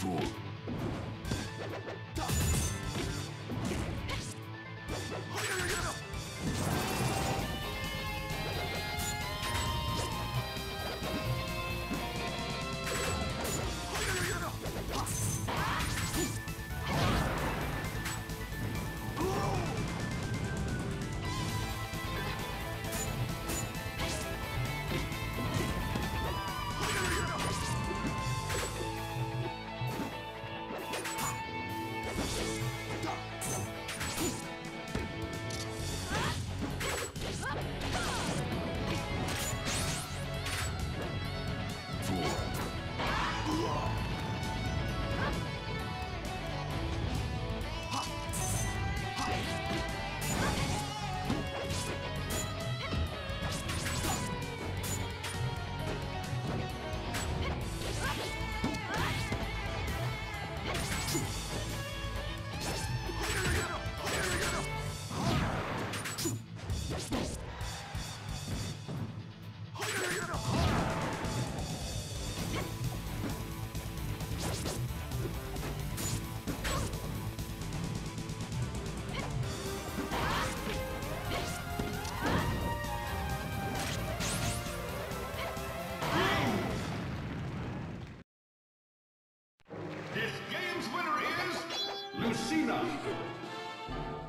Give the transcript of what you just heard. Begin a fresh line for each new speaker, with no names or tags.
This game's winner is Lucina.